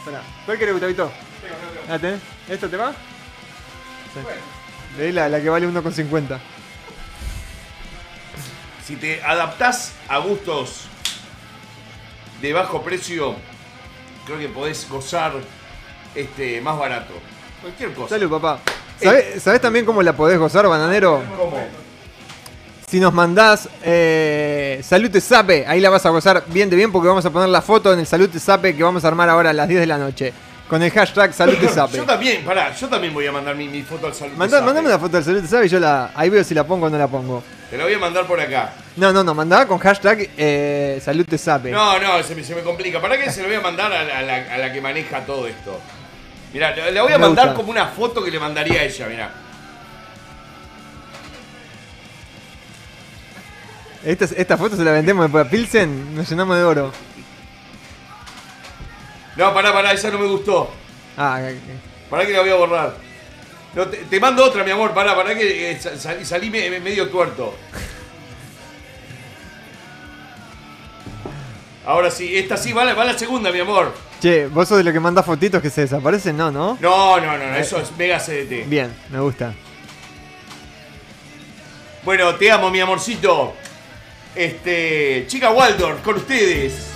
Espera, ¿Cuál querés, Gustavito? ¿tenés? ¿Esto te va? Sí. Leí la, la que vale 1,50. Si te adaptás a gustos de bajo precio, creo que podés gozar este, más barato. Cualquier cosa. Salud, papá. ¿Sabés, sabés también cómo la podés gozar, bananero? ¿Cómo? Si nos mandás eh, Salud Te Sape, ahí la vas a gozar bien de bien porque vamos a poner la foto en el Salud Te Sape que vamos a armar ahora a las 10 de la noche. Con el hashtag Salud Te Sape. Yo también, pará, yo también voy a mandar mi, mi foto al salud. Mandá- Sape. mandame una foto del Salud Te Sape y yo la, ahí veo si la pongo o no la pongo. Te la voy a mandar por acá. No, no, no, mandá con hashtag eh, Salud Te Sape. No, no, se me, se me complica. ¿Para qué se lo voy a mandar a la, a la- a la que maneja todo esto? Mirá, le, le voy a Me mandar gusta. como una foto que le mandaría a ella, mirá. Esta, esta foto se la vendemos después a Pilsen, nos llenamos de oro. No, pará, pará, esa no me gustó. Ah, ok, Pará que la voy a borrar. No, te, te mando otra, mi amor, pará, pará que eh, sa- salí, salí me- me- medio tuerto. Ahora sí, esta sí va la, va la segunda, mi amor. Che, vos sos de los que manda fotitos que se desaparecen, no, ¿no? No, no, no, no, eso es mega CDT. Bien, me gusta. Bueno, te amo, mi amorcito. Este, chica Waldorf, con ustedes.